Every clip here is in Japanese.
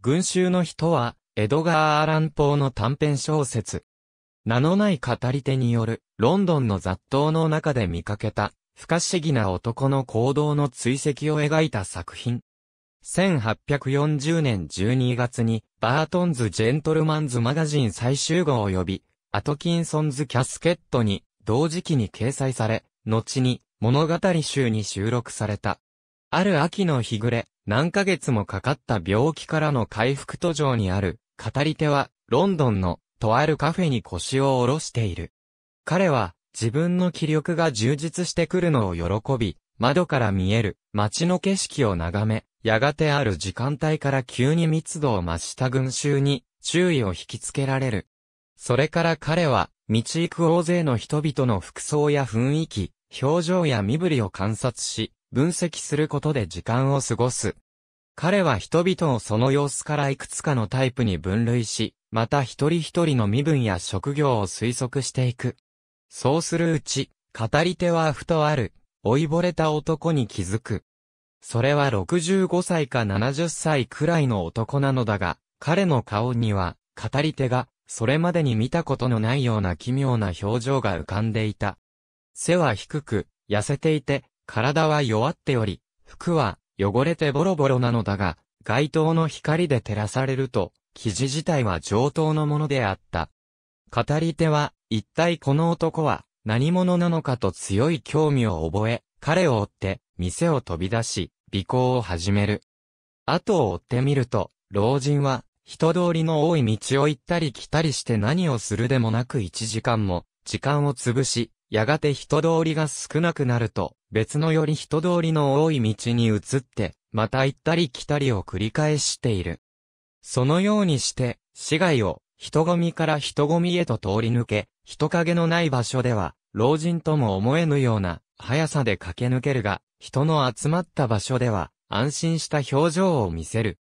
群衆の人は、エドガー・アランポーの短編小説。名のない語り手による、ロンドンの雑踏の中で見かけた、不可思議な男の行動の追跡を描いた作品。1840年12月に、バートンズ・ジェントルマンズ・マガジン最終号及び、アトキンソンズ・キャスケットに、同時期に掲載され、後に、物語集に収録された。ある秋の日暮れ、何ヶ月もかかった病気からの回復途上にある、語り手は、ロンドンの、とあるカフェに腰を下ろしている。彼は、自分の気力が充実してくるのを喜び、窓から見える街の景色を眺め、やがてある時間帯から急に密度を増した群衆に注意を引きつけられる。それから彼は、道行く大勢の人々の服装や雰囲気、表情や身振りを観察し、分析することで時間を過ごす。彼は人々をその様子からいくつかのタイプに分類し、また一人一人の身分や職業を推測していく。そうするうち、語り手はふとある、老いぼれた男に気づく。それは65歳か70歳くらいの男なのだが、彼の顔には、語り手が、それまでに見たことのないような奇妙な表情が浮かんでいた。背は低く、痩せていて、体は弱っており、服は汚れてボロボロなのだが、街灯の光で照らされると、生地自体は上等のものであった。語り手は、一体この男は何者なのかと強い興味を覚え、彼を追って店を飛び出し、尾行を始める。後を追ってみると、老人は人通りの多い道を行ったり来たりして何をするでもなく一時間も時間を潰し、やがて人通りが少なくなると、別のより人通りの多い道に移って、また行ったり来たりを繰り返している。そのようにして、市街を人混みから人混みへと通り抜け、人影のない場所では、老人とも思えぬような速さで駆け抜けるが、人の集まった場所では、安心した表情を見せる。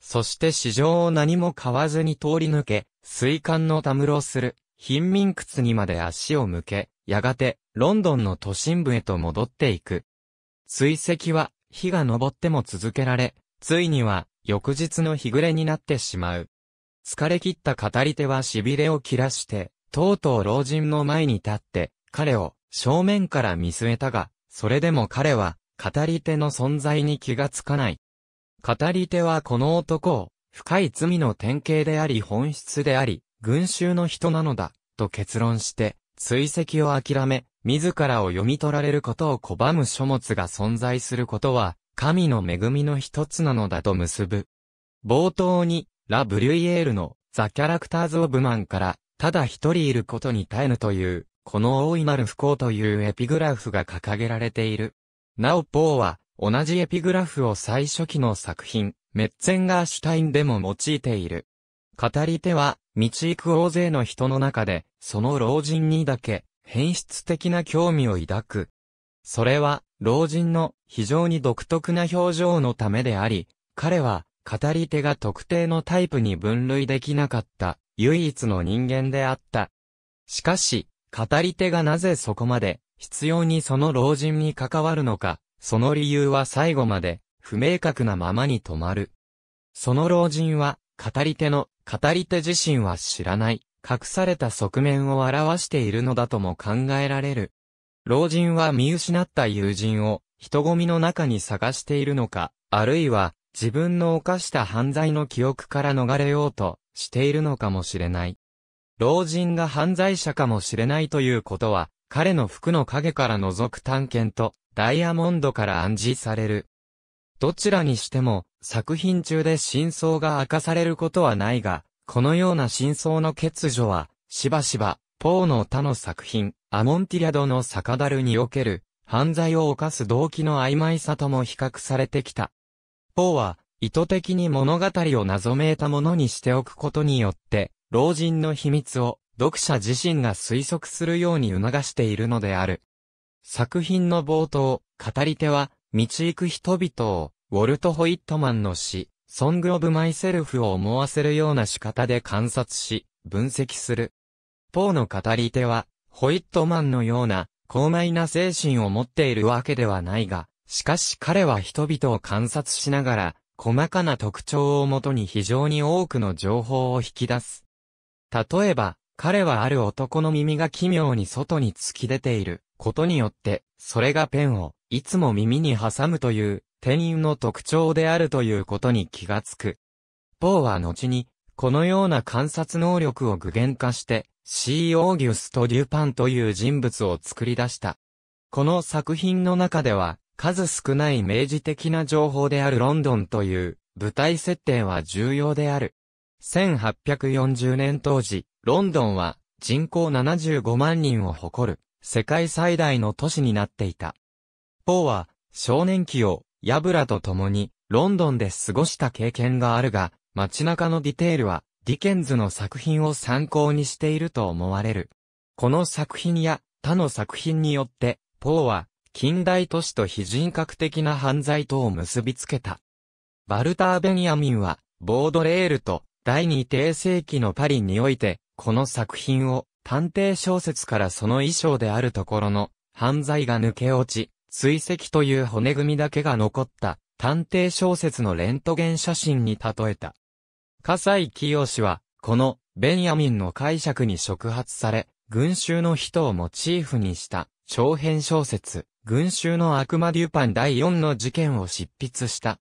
そして市場を何も買わずに通り抜け、水管のたむろする、貧民窟にまで足を向け、やがて、ロンドンの都心部へと戻っていく。追跡は、日が昇っても続けられ、ついには、翌日の日暮れになってしまう。疲れ切った語り手は痺れを切らして、とうとう老人の前に立って、彼を正面から見据えたが、それでも彼は、語り手の存在に気がつかない。語り手はこの男を、深い罪の典型であり本質であり、群衆の人なのだ、と結論して、追跡を諦め、自らを読み取られることを拒む書物が存在することは、神の恵みの一つなのだと結ぶ。冒頭に、ラ・ブリュイエールのザ・キャラクターズ・オブ・マンから、ただ一人いることに耐えぬという、この大いなる不幸というエピグラフが掲げられている。なお、ポーは、同じエピグラフを最初期の作品、メッツェンガーシュタインでも用いている。語り手は、道行く大勢の人の中で、その老人にだけ、変質的な興味を抱く。それは、老人の非常に独特な表情のためであり、彼は語り手が特定のタイプに分類できなかった唯一の人間であった。しかし、語り手がなぜそこまで必要にその老人に関わるのか、その理由は最後まで不明確なままに止まる。その老人は語り手の語り手自身は知らない隠された側面を表しているのだとも考えられる。老人は見失った友人を人混みの中に探しているのか、あるいは自分の犯した犯罪の記憶から逃れようとしているのかもしれない。老人が犯罪者かもしれないということは、彼の服の影から覗く探検と、ダイヤモンドから暗示される。どちらにしても、作品中で真相が明かされることはないが、このような真相の欠如は、しばしば、ポーの他の作品、アモンティリャドの酒樽における、犯罪を犯す動機の曖昧さとも比較されてきた。ポーは、意図的に物語を謎めいたものにしておくことによって、老人の秘密を読者自身が推測するように促しているのである。作品の冒頭、語り手は、道行く人々を、ウォルト・ホイットマンの詩、ソング・オブ・マイセルフを思わせるような仕方で観察し、分析する。ポーの語り手は、ホイットマンのような、高邁な精神を持っているわけではないが、しかし彼は人々を観察しながら、細かな特徴をもとに非常に多くの情報を引き出す。例えば、彼はある男の耳が奇妙に外に突き出ていることによって、それがペンをいつも耳に挟むという店員の特徴であるということに気がつく。ポーは後に、このような観察能力を具現化して、 C・オーギュスト・デュパンという人物を作り出した。この作品の中では、数少ない明示的な情報であるロンドンという舞台設定は重要である。1840年当時、ロンドンは人口75万人を誇る世界最大の都市になっていた。ポーは少年期を養父らと共にロンドンで過ごした経験があるが、街中のディテールはディケンズの作品を参考にしていると思われる。この作品や他の作品によって、ポーは近代都市と非人格的な犯罪とを結びつけた。バルター・ベニヤミンは、ボードレールと第二帝世紀のパリにおいて、この作品を探偵小説からその衣装であるところの犯罪が抜け落ち、追跡という骨組みだけが残った探偵小説のレントゲン写真に例えた。笠井清は、このベンヤミンの解釈に触発され、群衆の人をモチーフにした長編小説、群衆の悪魔デューパン第4の事件を執筆した。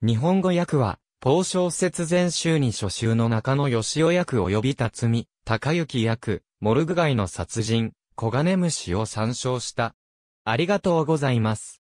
日本語訳は、ポー小説全集に初集の中野義雄役及び辰巳、高幸役、モルグ街の殺人、小金虫を参照した。ありがとうございます。